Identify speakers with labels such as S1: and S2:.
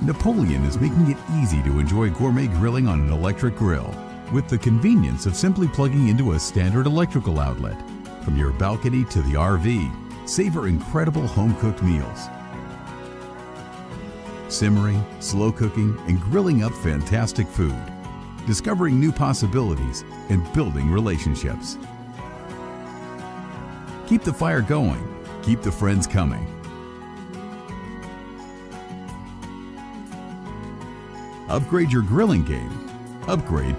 S1: Napoleon is making it easy to enjoy gourmet grilling on an electric grill with the convenience of simply plugging into a standard electrical outlet. From your balcony to the RV, savor incredible home-cooked meals. Simmering, slow cooking, and grilling up fantastic food. Discovering new possibilities and building relationships. Keep the fire going. Keep the friends coming. Upgrade your grilling game. Upgrade